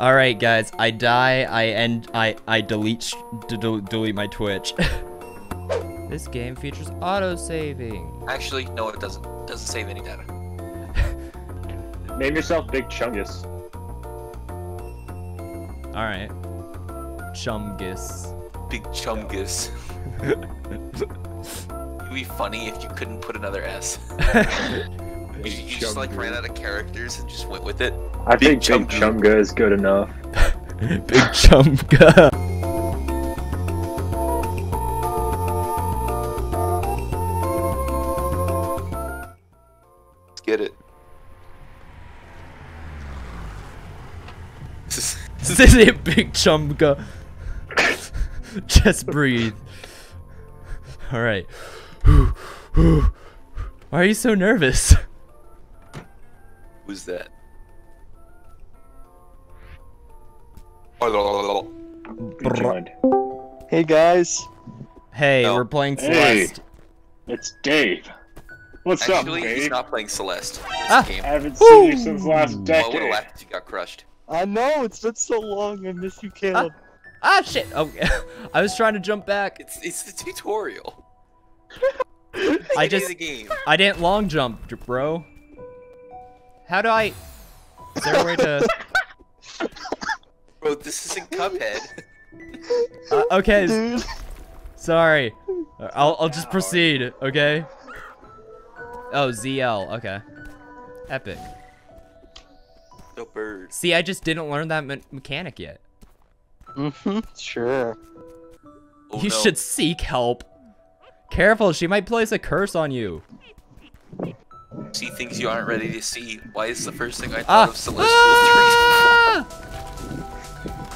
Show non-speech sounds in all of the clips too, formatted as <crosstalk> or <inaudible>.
All right, guys. I die. I end. I I delete sh- d- delete my Twitch. <laughs> this game features auto saving. Actually, no, it doesn't. It doesn't save any data. <laughs> Name yourself Big Chungus. All right. Chumgus. Big chumgus. <laughs> It'd be funny if you couldn't put another S. You, you just like ran out of characters and just went with it. I Big think Big Chungus. Chunga is good enough. <laughs> Big Chumga. Let's get it. This <laughs> is- This is it, Big Chumga. <laughs> Just breathe. All right. Why are you so nervous? Who's that? Hey guys. Hey, No. we're playing Hey. It's Dave. What's Actually, up, he's not playing Celeste. Ah. I haven't seen you since last Well, I would decade. have laughed if you got crushed. I know it's been so long. I miss you, Caleb. Ah, shit. Oh, <laughs> I was trying to jump back. It's it's the tutorial. <laughs> I just, the game. I didn't long jump, bro. How do I? Is there a way to? Bro, this isn't Cuphead. Uh, okay, Dude. sorry. I'll, I'll just proceed. Okay. Oh, ZL. Okay. Epic. No bird. See, I just didn't learn that me- mechanic yet. Mm-hmm. Sure. Oh, you no. should seek help. Careful, she might place a curse on you. see things you aren't ready to see. Why is the first thing I thought Ah. of Celestial <laughs> Ah!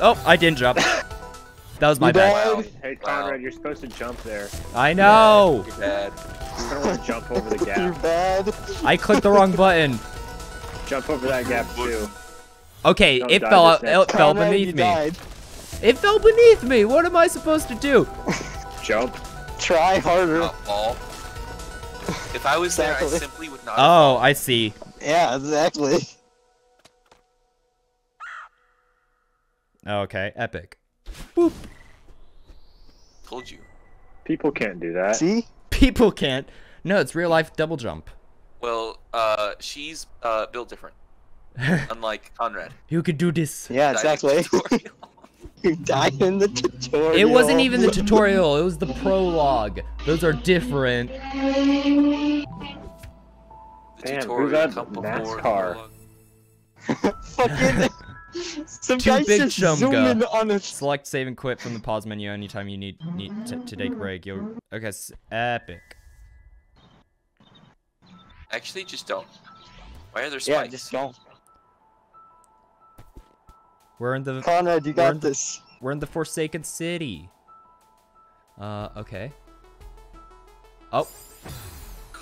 Oh, I didn't jump. That was my You bad. Wow. Hey, Wow. Conrad, you're supposed to jump there. I know. 3? You're bad. You're gonna want to jump over the <laughs> You're gap. bad. I clicked the wrong button. Jump over that gap too. Okay, Don't it fell it next fell beneath me. died. It fell beneath me. What am I supposed to do? Jump. Try harder. Not fall. If I was there, I simply would not. Oh, I see. Yeah, exactly. Okay, epic. Told you. People can't do that. See? People can't. No, it's real life double jump. Well, uh, she's uh built different, <laughs> unlike Conrad. you could do this. Yeah, exactly. tutorial. <laughs> you died in the tutorial. It wasn't even the tutorial, it was the prologue. Those are different. The Damn, tutorial who's that come NASCAR? prologue. <laughs> Fucking. Some Too guys big just zoom in on a. Select save and quit from the pause menu anytime you need need to, to take a break. You'll okay, s- epic. Actually, just don't. Why are there spikes? Yeah, just don't. We're in the Conrad, you We're got the- this. we're in the Forsaken City. Uh, okay. Oh.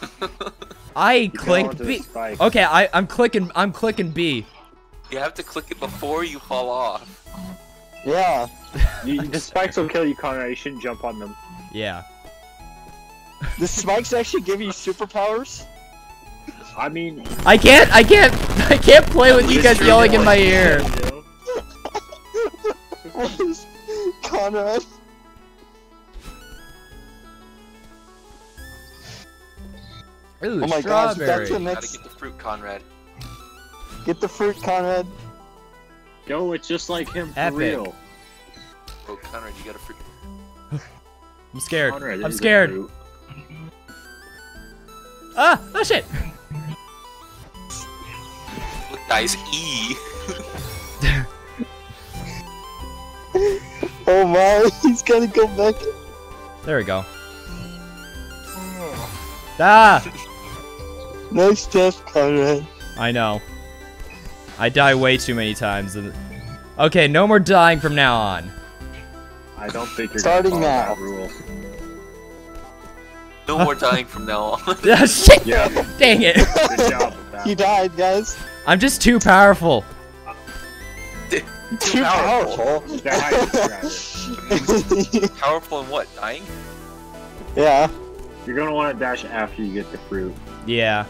<laughs> I Go clicked B. Okay, I I'm clicking I'm clicking B. You have to click it before you fall off. Yeah. You, the spikes will kill you, Conrad. You shouldn't jump on them. Yeah. The spikes actually give you superpowers. I mean, I can't I can't <laughs> I can't play with you guys yelling in my ear. <laughs> Conrad. Ooh, Oh my gosh, strawberry. that's the You gotta next. get the fruit, Conrad. Get the fruit, Conrad. Yo, it's just like him for Epic. real. Oh, Conrad, you got a fruit. <laughs> I'm scared. Conrad, I'm scared. Ah, oh shit. Look, guys, E. <laughs> Oh my, <laughs> he's gonna go back. There we go. Ah, Nice death, Conrad. I know. I die way too many times. Okay, no more dying from now on. I don't think you're Starting gonna now. that rule. No more dying from now on. <laughs> Ah, shit! Yeah. Dang it! Good job with that. <laughs> He died, guys. I'm just too powerful. Too powerful. That's how you describe it. <laughs> Powerful in what? Dying? yeah. You're gonna want to dash after you get the fruit, Yeah.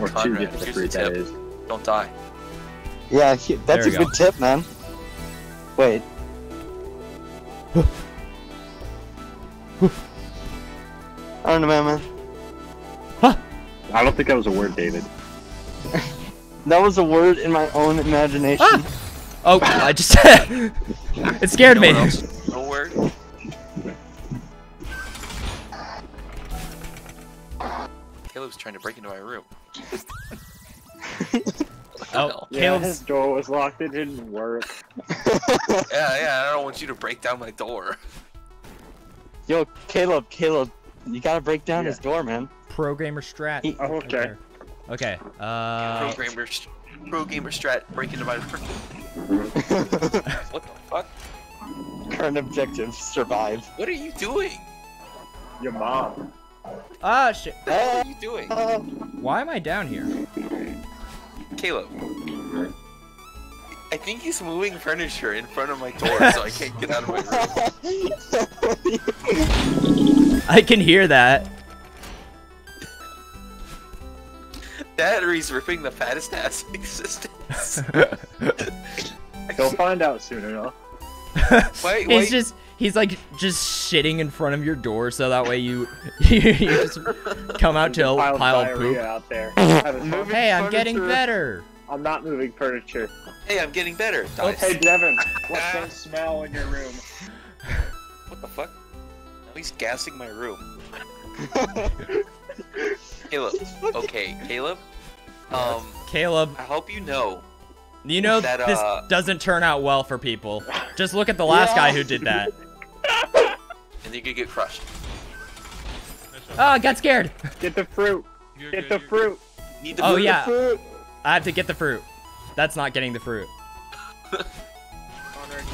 or to get the fruit. the That tip. is. Don't die. Yeah, he- that's a we good tip, man. Wait. I don't know, man, man. I don't think that was a word, David. <laughs> That was a word in my own imagination. Ah! Oh, I just <laughs> it scared No me. else? <laughs> No word. Caleb's trying to break into my room. What Oh. <laughs> Yeah, Caleb's his door was locked. It didn't work. <laughs> Yeah, yeah, I don't want you to break down my door. Yo, Caleb, Caleb, you gotta break down Yeah. his door, man. pro gamer strat. He- Oh, okay. there. Okay. Uh. Pro gamer, pro gamer strat, break into my. <laughs> What the fuck? Current objective, survive. What are you doing? Your mom. Ah shit. What are you doing? Uh, Why am I down here? Caleb. I think he's moving furniture in front of my door, so I can't get out of my room. <laughs> I can hear that. Battery's ripping the fattest ass in existence. <laughs> He'll find out soon enough. Why, why, He's just he's like just shitting in front of your door so that way you <laughs> you just come out to a Pile of pile of poop. out there. <laughs> Hey, I'm getting better. I'm not moving furniture. hey, I'm getting better. Oh, Dice. hey, Devin, <laughs> what's that smell in your room? What the fuck? Now he's gassing my room. Caleb. Okay, Caleb. Um, Caleb, I hope you know. you know That, this uh, doesn't turn out well for people. Just look at the last Yeah. guy who did that. And you could get crushed. Oh, I got scared. Get the fruit. You're Get good, the fruit. Need the Oh fruit. yeah, Fruit. I have to get the fruit. That's not getting the fruit. Connor,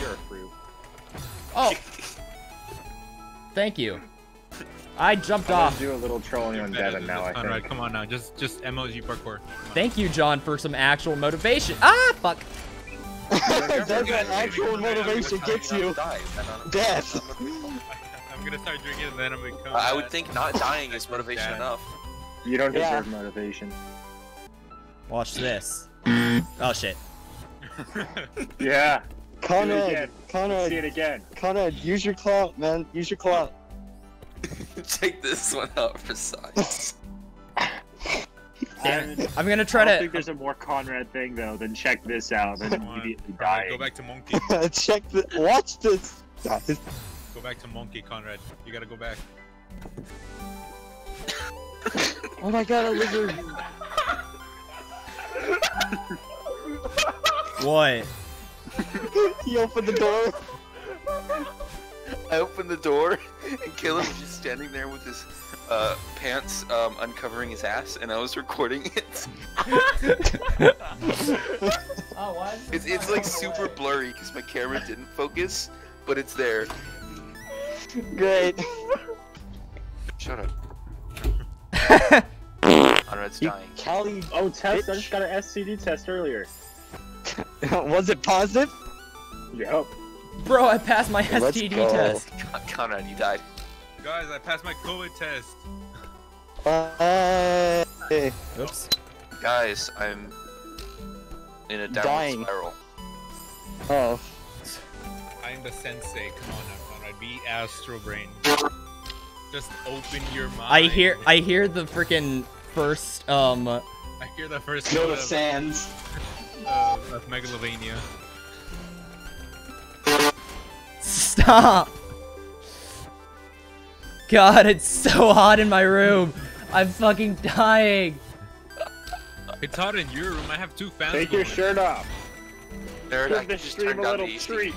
you're a fruit. Oh, <laughs> thank you. I jumped I'm gonna off. do a little trolling You're on better Devin now, this, I Conrad. think. Come on now, just just emoji parkour. Thank you, John, for some actual motivation. Ah, fuck. <laughs> <laughs> That's what actual motivation gets you. Die, and I'm- Death. I'm gonna start drinking and then I'm gonna come. I would think not <laughs> dying is motivation Dad. enough. You don't Yeah. deserve motivation. Watch this. Oh shit. <laughs> Yeah. Conrad, again. See Conrad, it again. Conrad, use your clout, man. Use your clout. <laughs> Check this one out for size. Damn I- it. I'm gonna try I don't to. think there's a more Conrad thing though than check this out and immediately die. Go back to monkey. Check the. Watch this. Guys. Go back to monkey, Conrad. You gotta go back. Oh my god, a lizard. What? He opened the door. I opened the door, and Caleb was just standing there with his uh, pants um, uncovering his ass, and I was recording it. Oh, what? It's, it's like super blurry because my camera didn't focus, but it's there. Great. <laughs> Shut up. <laughs> Conrad's You- dying. Callie, Oh, test! I just got an STD test earlier. <laughs> was it positive? Yep. Bro, I passed my Let's STD go. test. Con- Conrad, you died. Guys, I passed my COVID test. Uh, hey. Oops. Guys, I'm in a downward Dying. spiral. Oh. I'm the sensei. Come on now, Conrad. Be Astro Brain. Just open your mind. I hear I hear the freaking first um I hear the first Go note to of, Sans. uh, of Megalovania. stop. God, it's so hot in my room. I'm fucking dying. It's hot in your room. I have two fans. Take your shirt off. There, I Give can just stream turn a down little the AC. treat.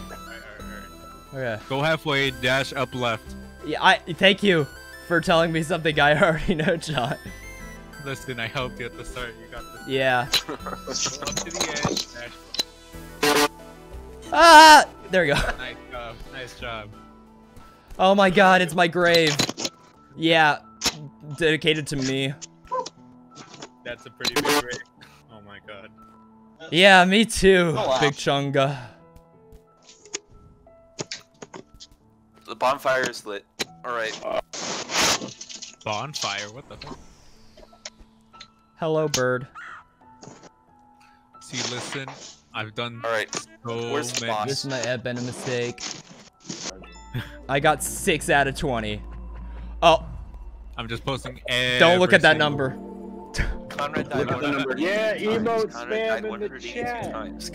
Okay. Go halfway, dash up left. Yeah, I thank you for telling me something I <laughs> already know, John. Listen, I helped you at the start. You got this. Yeah. Go up to the edge. Dash. Ah! There we go. <laughs> Nice job. Nice job. Oh my god, it's my grave. Yeah, dedicated to me. That's a pretty big grave. Oh my god. Yeah, me too, Oh, wow. Big Chunga. The bonfire is lit. Alright. Bonfire? What the fuck? Hello, bird. See, listen. I've done All right. so where's the many. boss? This might have been a mistake. I got 6 out of 20. Oh, I'm just posting. don't look at that single- number. Conrad died Look at the 182 number. Yeah, times. emote Conrad spam died in the 182 chat. times.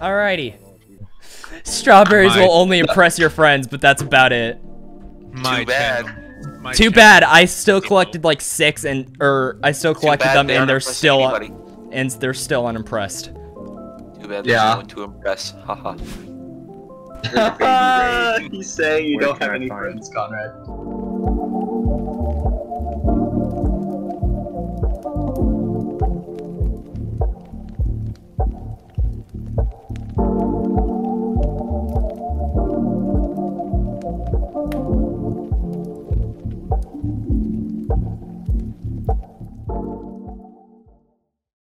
Alrighty. Strawberries My- will only <laughs> impress your friends, but that's about it. My Too bad. channel. My Too channel. bad. I still collected like six, and or I still collected them, they and they're still anybody. and they're still unimpressed. Too bad there's Yeah. no one to impress. <laughs> Haha. <laughs> He's saying you Where don't have any find- friends, Conrad.